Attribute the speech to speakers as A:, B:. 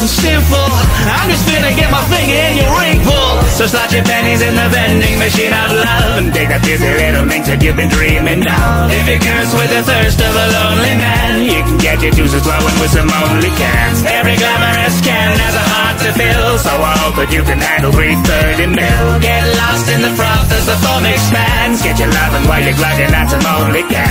A: wasn't sinful. I'm just finna get my finger in your ring pull. So slot your pennies in the vending machine of love and take that busy little minx that you've been dreaming of. If you curse with the thirst of a lonely man, you can get your juices flowing with some only cans. Every glamorous can has a heart to fill, so I hope that you can handle 330 mil. Get lost in the froth as the foam expands. Get your loving while you're gliding at some only cans.